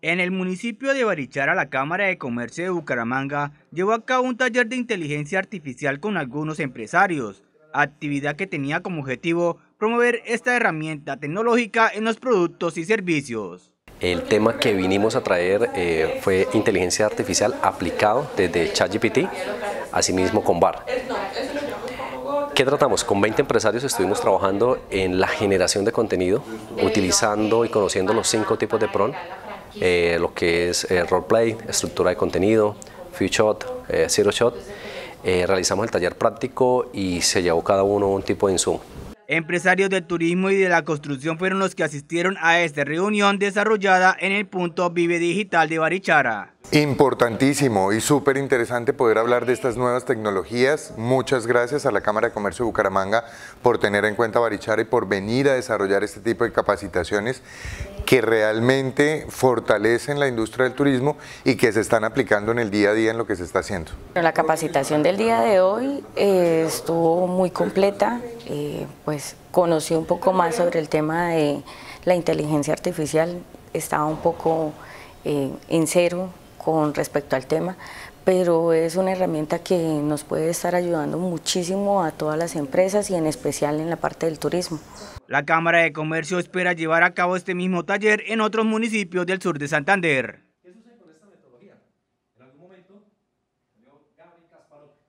En el municipio de Barichara, la Cámara de Comercio de Bucaramanga llevó a cabo un taller de inteligencia artificial con algunos empresarios, actividad que tenía como objetivo promover esta herramienta tecnológica en los productos y servicios. El tema que vinimos a traer eh, fue inteligencia artificial aplicado desde ChatGPT, asimismo con BAR. ¿Qué tratamos? Con 20 empresarios estuvimos trabajando en la generación de contenido, utilizando y conociendo los cinco tipos de PRON, eh, lo que es eh, roleplay, estructura de contenido, few shot, eh, zero shot. realizamos el taller práctico y se llevó cada uno un tipo de insumo. Empresarios del turismo y de la construcción fueron los que asistieron a esta reunión desarrollada en el punto Vive Digital de Barichara. Importantísimo y súper interesante poder hablar de estas nuevas tecnologías. Muchas gracias a la Cámara de Comercio de Bucaramanga por tener en cuenta Barichara y por venir a desarrollar este tipo de capacitaciones que realmente fortalecen la industria del turismo y que se están aplicando en el día a día en lo que se está haciendo. La capacitación del día de hoy eh, estuvo muy completa, eh, pues conocí un poco más sobre el tema de la inteligencia artificial, estaba un poco eh, en cero con respecto al tema, pero es una herramienta que nos puede estar ayudando muchísimo a todas las empresas y en especial en la parte del turismo. La Cámara de Comercio espera llevar a cabo este mismo taller en otros municipios del sur de Santander.